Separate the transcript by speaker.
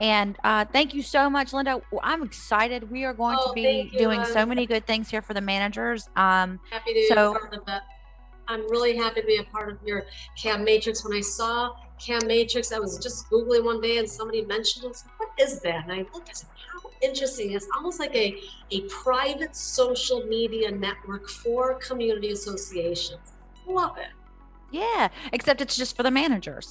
Speaker 1: And uh, thank you so much, Linda. I'm excited. We are going
Speaker 2: Oh,
Speaker 1: to be doing so many good things here for the managers. Um,
Speaker 2: happy to
Speaker 1: So-
Speaker 2: a. I'm really happy to be a part of your CAM Matrix. When I saw CAM Matrix, I was just Googling one day and somebody mentioned it. What is that? And I looked, I said, how interesting. It's almost like a, a private social media network for community associations. Love it.
Speaker 1: yeah, except it's just for the managers.